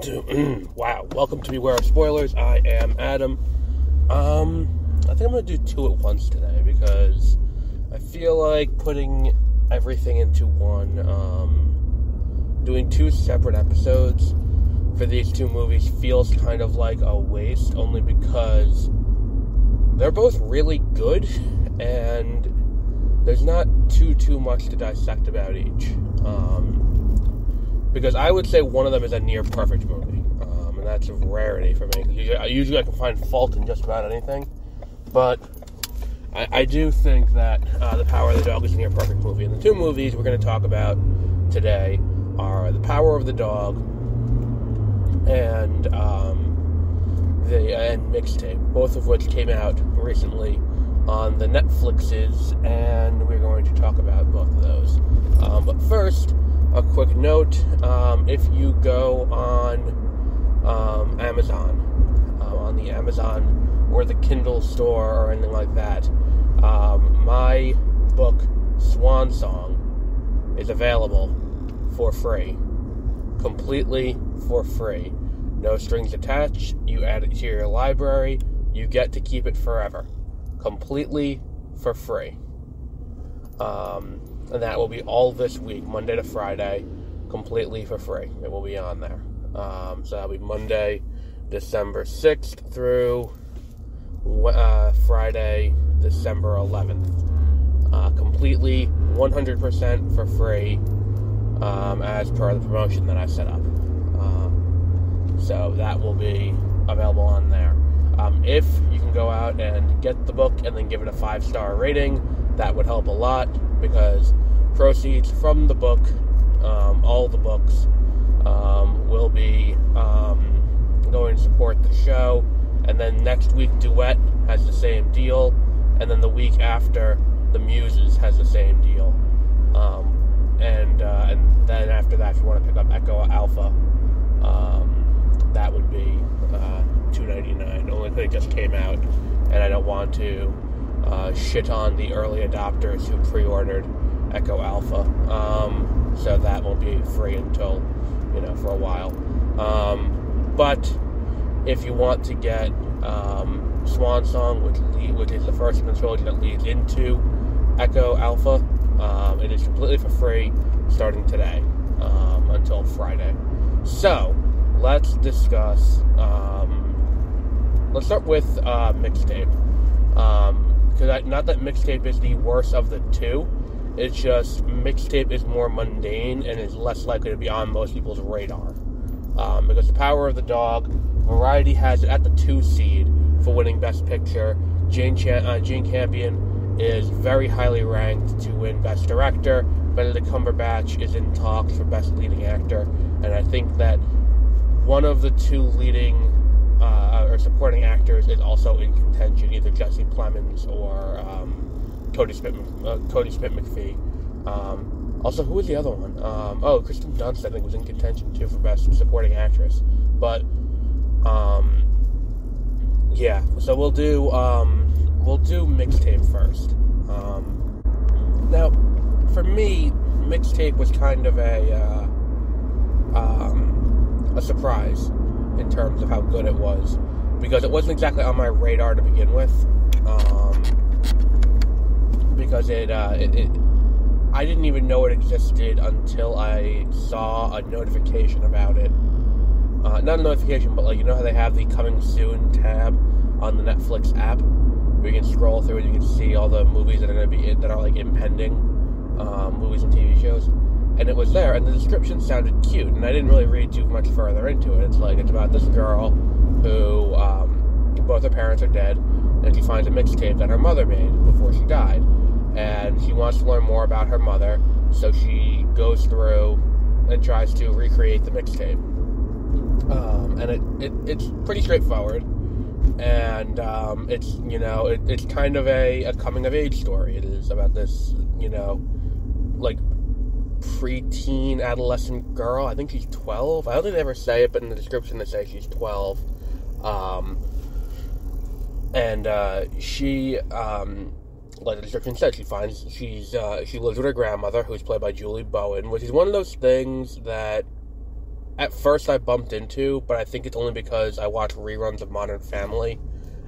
to wow, welcome to Beware of Spoilers. I am Adam. Um, I think I'm gonna do two at once today because I feel like putting everything into one. Um, doing two separate episodes for these two movies feels kind of like a waste, only because they're both really good and there's not too too much to dissect about each. Um, because I would say one of them is a near perfect movie, um, and that's a rarity for me. Usually, I can find fault in just about anything, but I, I do think that uh, The Power of the Dog is a near perfect movie. And the two movies we're going to talk about today are The Power of the Dog and um, the and Mixtape, both of which came out recently on the Netflixes, and we're going to talk about both of those. Um, but first a quick note um, if you go on um, Amazon, uh, on the Amazon or the Kindle store or anything like that, um, my book Swan Song is available for free. Completely for free. No strings attached. You add it to your library. You get to keep it forever. Completely for free. Um, and that will be all this week, Monday to Friday, completely for free. It will be on there. Um, so that'll be Monday, December 6th through uh, Friday, December 11th. Uh, completely 100% for free um, as per the promotion that I set up. Um, so that will be available on there. Um, if you can go out and get the book and then give it a five star rating, that would help a lot because proceeds from the book, um, all the books, um, will be um, going to support the show. And then next week, Duet has the same deal. And then the week after, The Muses has the same deal. Um, and uh, and then after that, if you want to pick up Echo Alpha, um, that would be uh, two ninety nine. Only thing just came out, and I don't want to uh, shit on the early adopters who pre-ordered Echo Alpha. Um, so that won't be free until you know for a while. Um, but if you want to get um, Swan Song, which lead, which is the first in the trilogy that leads into Echo Alpha, um, it is completely for free starting today um, until Friday. So let's discuss. Um, let's start with uh, mixtape not that mixtape is the worst of the two. It's just mixtape is more mundane and is less likely to be on most people's radar. Um, because the power of the dog, Variety has it at the two seed for winning Best Picture. Jane, Ch- uh, Jane Campion is very highly ranked to win Best Director. Benedict Cumberbatch is in talks for Best Leading Actor, and I think that one of the two leading or supporting actors is also in contention, either Jesse Plemons or um, Kodi Smith, uh, Kodi Smit-McPhee. Um, also, who was the other one? Um, oh, Kristen Dunst, I think, was in contention too for Best Supporting Actress. But, um, yeah, so we'll do um, we'll do mixtape first. Um, now, for me, mixtape was kind of a uh, a surprise in terms of how good it was because it wasn't exactly on my radar to begin with. Um, because it, uh, it, it, I didn't even know it existed until I saw a notification about it. Uh, not a notification, but like you know how they have the coming soon tab on the Netflix app, where you can scroll through and you can see all the movies that are going to be that are like impending um, movies and TV shows and it was there, and the description sounded cute, and I didn't really read too much further into it. It's like it's about this girl who um, both her parents are dead, and she finds a mixtape that her mother made before she died, and she wants to learn more about her mother, so she goes through and tries to recreate the mixtape. Um, and it, it, it's pretty straightforward, and um, it's you know it, it's kind of a, a coming of age story. It is about this you know like preteen adolescent girl. I think she's 12. I don't think they ever say it, but in the description they say she's 12. Um, and uh, she, um, like the description said, she finds she's uh, she lives with her grandmother, who's played by Julie Bowen, which is one of those things that at first I bumped into, but I think it's only because I watch reruns of Modern Family,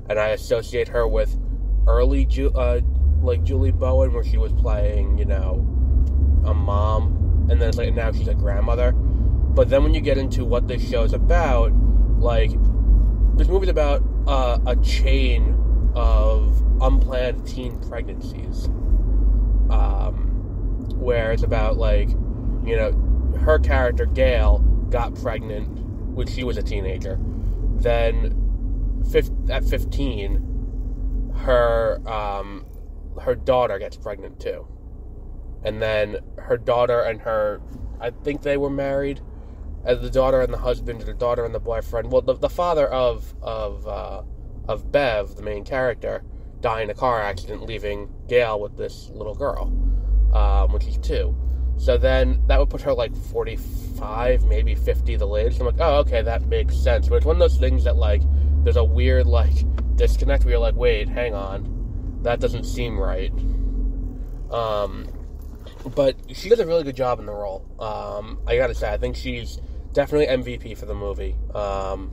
and I associate her with early Ju- uh, like Julie Bowen, where she was playing, you know, a mom, and then it's like now she's a grandmother. But then when you get into what this show is about, like this movie's about uh, a chain of unplanned teen pregnancies, um, where it's about like, you know, her character Gail got pregnant when she was a teenager. Then, at fifteen, her um, her daughter gets pregnant too, and then her daughter and her, I think they were married, as the daughter and the husband, the daughter and the boyfriend. Well, the, the father of of uh, of Bev, the main character, die in a car accident, leaving Gail with this little girl, um, which is two. So then that would put her like 45, maybe 50 the latest. I'm like, oh, okay, that makes sense. But it's one of those things that, like, there's a weird, like, disconnect where you're like, wait, hang on. That doesn't seem right. Um, but she does a really good job in the role. Um, I gotta say, I think she's definitely MVP for the movie. Um,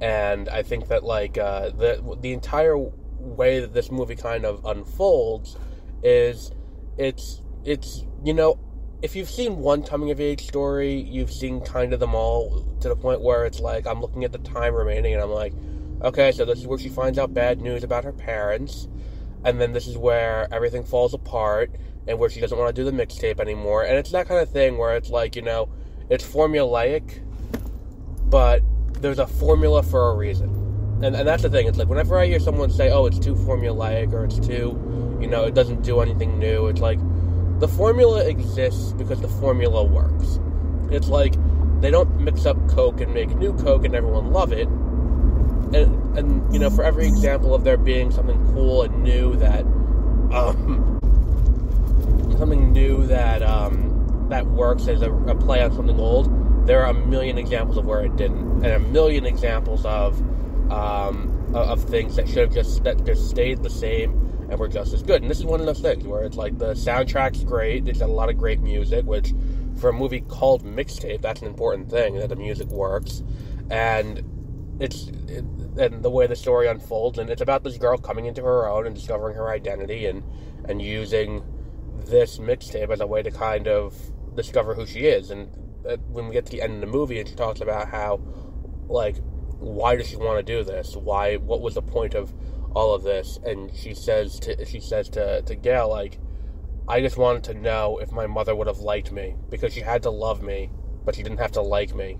and I think that, like, uh, the, the entire way that this movie kind of unfolds is it's, it's, you know, if you've seen one coming of age story, you've seen kind of them all to the point where it's like I'm looking at the time remaining and I'm like, okay, so this is where she finds out bad news about her parents, and then this is where everything falls apart and where she doesn't want to do the mixtape anymore. And it's that kind of thing where it's like, you know, it's formulaic, but there's a formula for a reason. And, and that's the thing. It's like whenever I hear someone say, "Oh, it's too formulaic," or "It's too, you know, it doesn't do anything new," it's like the formula exists because the formula works. It's like they don't mix up Coke and make new Coke and everyone love it. And, and you know, for every example of there being something cool and new that, um, something new that, um, that works as a, a play on something old, there are a million examples of where it didn't, and a million examples of, um, of things that should have just, that just stayed the same and were just as good. And this is one of those things where it's like the soundtrack's great. There's a lot of great music, which for a movie called Mixtape, that's an important thing that the music works, and it's it, and the way the story unfolds, and it's about this girl coming into her own and discovering her identity, and and using this mixtape as a way to kind of discover who she is. And uh, when we get to the end of the movie, and she talks about how, like, why does she want to do this? Why? What was the point of all of this, and she says to she says to to Gail like, I just wanted to know if my mother would have liked me because she had to love me, but she didn't have to like me,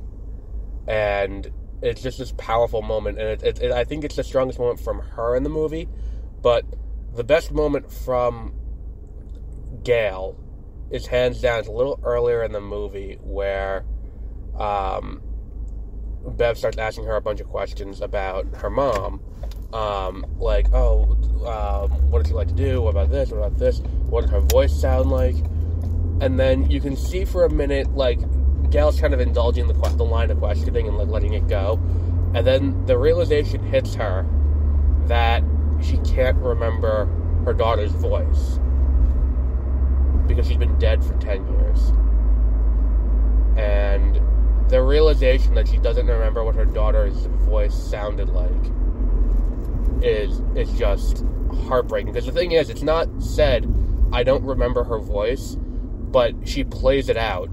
and it's just this powerful moment, and it, it, it, I think it's the strongest moment from her in the movie, but the best moment from Gail is hands down a little earlier in the movie where um, Bev starts asking her a bunch of questions about her mom, um, like, oh, um, what does she like to do? What about this? What about this? What does her voice sound like? And then you can see for a minute, like, Gail's kind of indulging the, the line of questioning and like letting it go, and then the realization hits her that she can't remember her daughter's voice dead for 10 years. And the realization that she doesn't remember what her daughter's voice sounded like is is just heartbreaking. Because the thing is, it's not said. I don't remember her voice, but she plays it out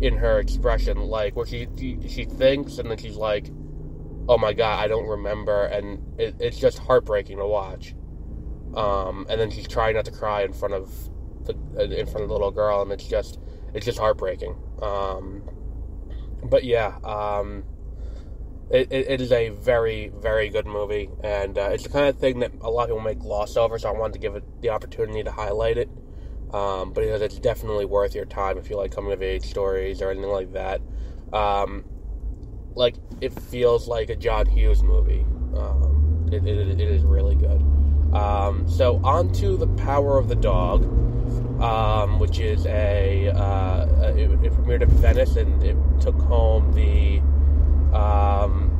in her expression, like where she she, she thinks and then she's like, "Oh my god, I don't remember," and it, it's just heartbreaking to watch. Um, and then she's trying not to cry in front of the in front of the little girl, and it's just it's just heartbreaking. Um, but yeah, um, it, it, it is a very, very good movie, and uh, it's the kind of thing that a lot of people may gloss over, so I wanted to give it the opportunity to highlight it. Um, because it's definitely worth your time if you like coming of age stories or anything like that. Um, like, it feels like a John Hughes movie. Um, it, it, it is really good. Um, so, on to The Power of the Dog, um, which is a. Uh, it, it premiered at Venice and it took home the um,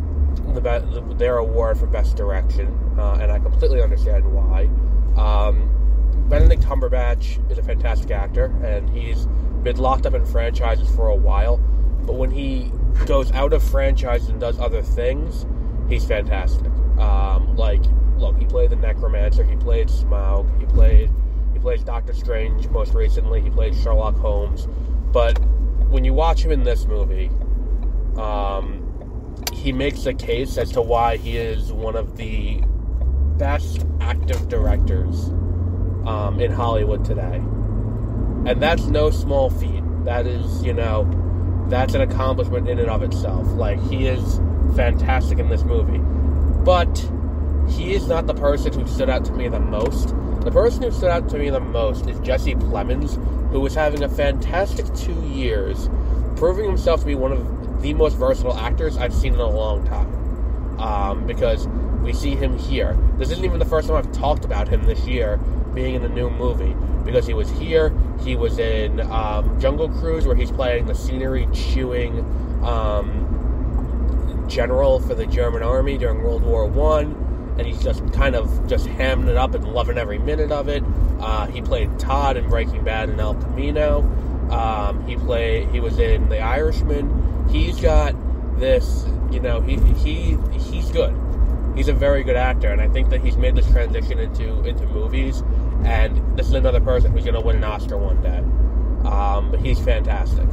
the, the, their award for best direction, uh, and I completely understand why. Um, Benedict Cumberbatch is a fantastic actor, and he's been locked up in franchises for a while. but when he goes out of franchise and does other things, he's fantastic. Um, like, look, he played the Necromancer, he played Smaug, he played plays Doctor Strange most recently, he played Sherlock Holmes. But when you watch him in this movie, um, he makes a case as to why he is one of the best active directors um, in Hollywood today. And that's no small feat. That is, you know, that's an accomplishment in and of itself. Like, he is fantastic in this movie. But he is not the person who stood out to me the most. The person who stood out to me the most is Jesse Plemons, who was having a fantastic two years, proving himself to be one of the most versatile actors I've seen in a long time. Um, because we see him here. This isn't even the first time I've talked about him this year being in a new movie because he was here. He was in um, Jungle Cruise, where he's playing the scenery chewing um, general for the German army during World War One, and he's just kind of just hamming it up and loving every minute of it. Uh, he played Todd in Breaking Bad and El Camino. Um, he played. He was in The Irishman. He's got this. You know, he he he's good. He's a very good actor, and I think that he's made this transition into into movies and this is another person who's going to win an Oscar one day. Um, but he's fantastic,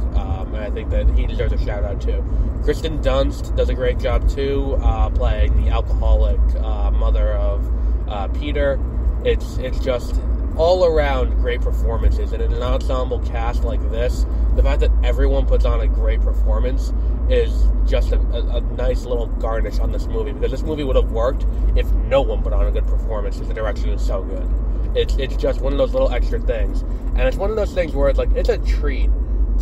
I think that he deserves a shout out too. Kristen Dunst does a great job too, uh, playing the alcoholic uh, mother of uh, Peter. It's it's just all around great performances, and in an ensemble cast like this, the fact that everyone puts on a great performance is just a, a, a, nice little garnish on this movie because this movie would have worked if no one put on a good performance because the direction is so good. It's it's just one of those little extra things, and it's one of those things where it's like it's a treat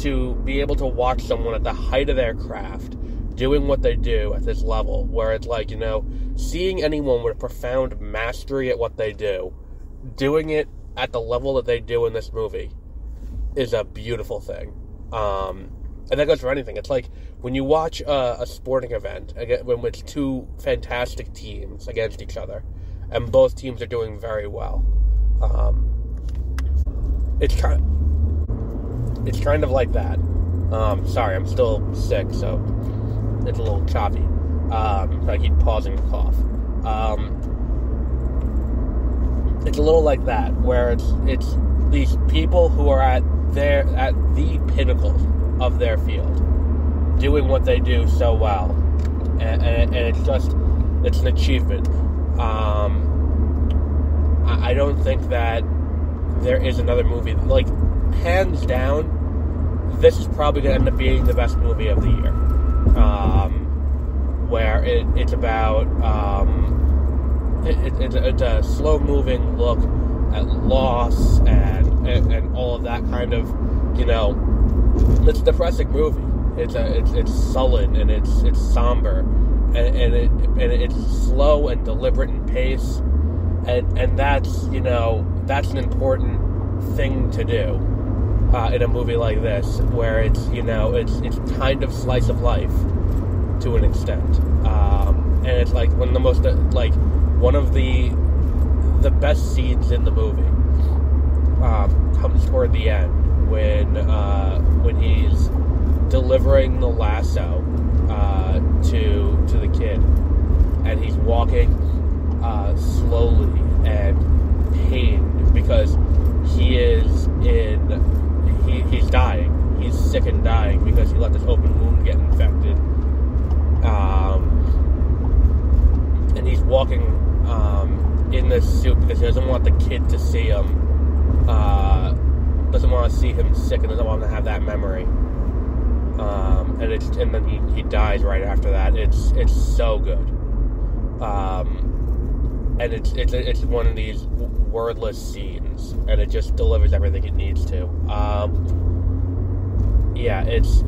to be able to watch someone at the height of their craft doing what they do at this level, where it's like you know seeing anyone with profound mastery at what they do, doing it at the level that they do in this movie, is a beautiful thing. Um, and that goes for anything. It's like when you watch a, a sporting event when it's two fantastic teams against each other, and both teams are doing very well. Um, it's kind, of, it's kind of like that. Um, sorry, I'm still sick, so it's a little choppy. Um, I keep pausing to cough. Um, it's a little like that, where it's it's these people who are at their at the pinnacle of their field, doing what they do so well, and, and, and it's just it's an achievement. Um, I don't think that there is another movie like hands down. This is probably going to end up being the best movie of the year, um, where it, it's about um, it, it, it's, a, it's, a, slow moving look at loss and, and, and all of that kind of you know it's a depressing movie. It's a it's, it's sullen and it's it's somber and, and it and it's slow and deliberate in pace and and that's you know that's an important thing to do uh, in a movie like this, where it's you know it's it's kind of slice of life to an extent, um, and it's like one of the most uh, like one of the the best scenes in the movie um, comes toward the end when uh, when he's delivering the lasso uh, to to the kid, and he's walking uh, slowly and pained because he is in he, he's dying. He's sick and dying because he let this open wound get infected. Um, and he's walking um, in this suit because he doesn't want the kid to see him. Uh, doesn't want to see him sick and doesn't want to have that memory. Um, and it's and then he, he dies right after that. It's it's so good. Um, and it's it's it's one of these wordless scenes, and it just delivers everything it needs to. Um, yeah, it's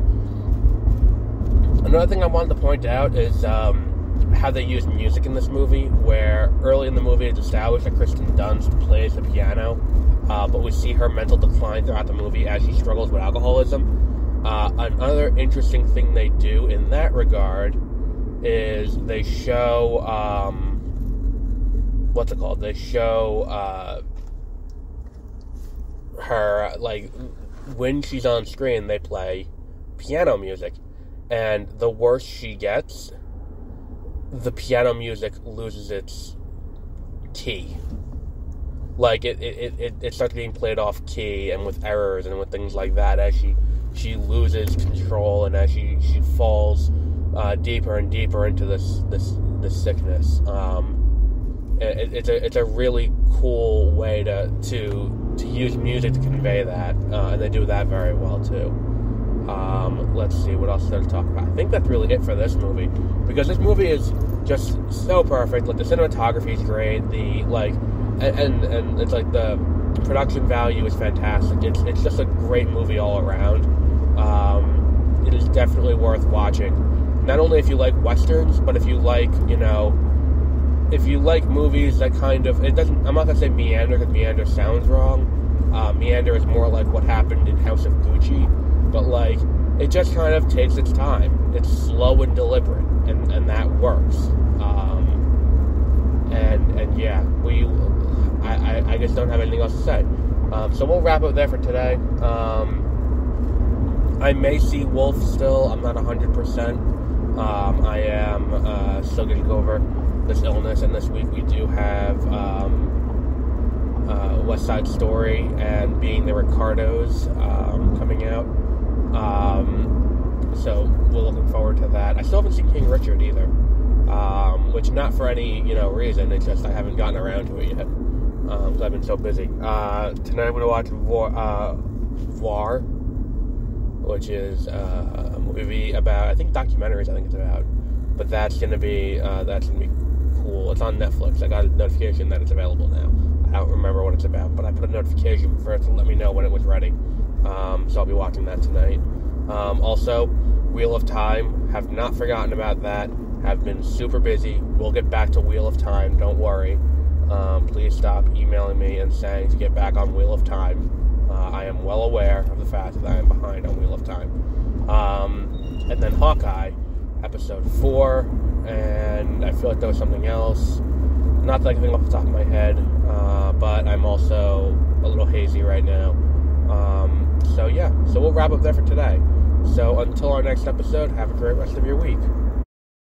another thing I wanted to point out is um, how they use music in this movie. Where early in the movie, it's established that Kirsten Dunst plays the piano, uh, but we see her mental decline throughout the movie as she struggles with alcoholism. Uh, another interesting thing they do in that regard is they show. Um, what's it called? They show uh, her like when she's on screen, they play piano music, and the worse she gets, the piano music loses its key. Like it, it, it, it starts being played off key and with errors and with things like that as she she loses control and as she, she falls uh, deeper and deeper into this this this sickness. Um, it, it's a it's a really cool way to to to use music to convey that, uh, and they do that very well too. Um, let's see what else there to talk about. I think that's really it for this movie because this movie is just so perfect. Like the cinematography is great. The like, and and, and it's like the production value is fantastic. It's it's just a great movie all around. Um, it is definitely worth watching. Not only if you like westerns, but if you like you know if you like movies that kind of it doesn't i'm not to say meander because meander sounds wrong. Uh, meander is more like what happened in house of gucci but like it just kind of takes its time. It's slow and deliberate and, and that works. Um, and and yeah we I, I, I, just don't have anything else to say. Um, so we'll wrap up there for today. Um, i may see wolf still. I'm not 100% um, i am uh, still getting over this illness, and this week we do have um, uh, West Side Story and Being the Ricardos um, coming out. Um, so we're looking forward to that. I still haven't seen King Richard either, um, which not for any you know reason. It's just I haven't gotten around to it yet because um, I've been so busy. Uh, tonight I'm to watch War. uh, Voir which is uh, a movie about I think documentaries. I think it's about, but that's gonna be uh, that's gonna be cool. It's on Netflix. I got a notification that it's available now. I don't remember what it's about, but I put a notification for it to let me know when it was ready. Um, so I'll be watching that tonight. Um, also, Wheel of Time. Have not forgotten about that. Have been super busy. We'll get back to Wheel of Time. Don't worry. Um, please stop emailing me and saying to get back on Wheel of Time. Uh, I am well aware of the fact that I am behind on Wheel of Time. Um, and then Hawkeye, episode four and I feel like there was something else. Not that I can think off the top of my head, uh, but I'm also a little hazy right now. Um, so yeah, so we'll wrap up there for today. So until our next episode, have a great rest of your week.